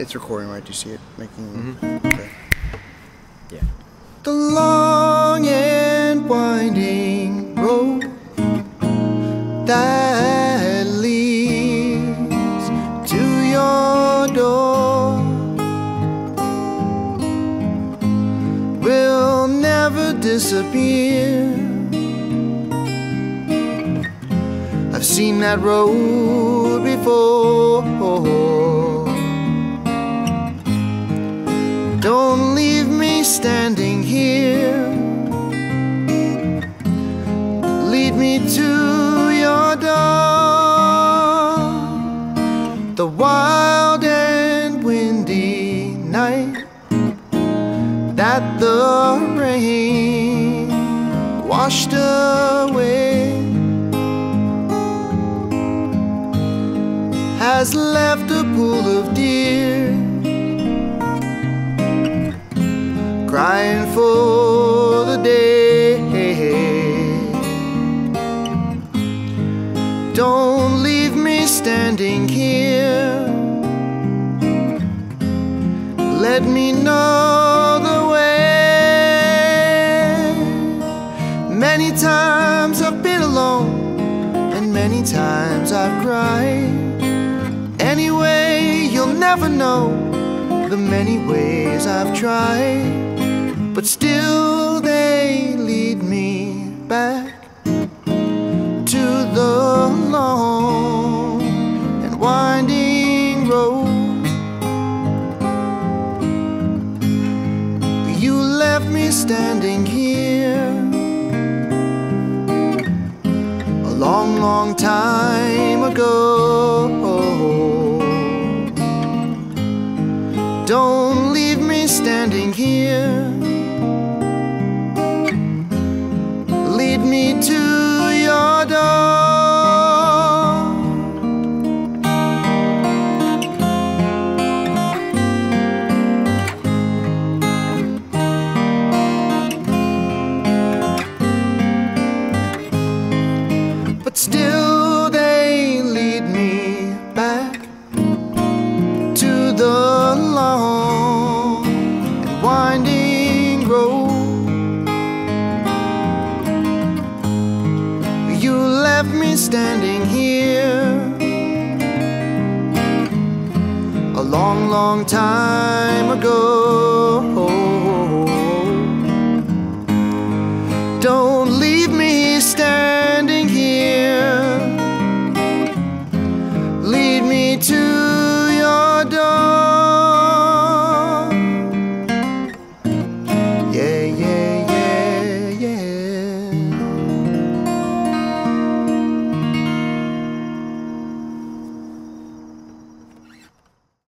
It's recording, right? Do you see it making? Mm-hmm. Okay. Yeah. The long and winding road that leads to your door will never disappear. I've seen that road before. Don't leave me standing here. Lead me to your door. The wild and windy night that the rain washed away has left a pool of deer standing here. Let me know the way. Many times I've been alone, and many times I've cried. Anyway, you'll never know the many ways I've tried, but still they lead me back standing here a long, long time ago. Don't leave me standing here. Lead me to left me standing here a long, long time ago. Don't leave me standing here. Lead me to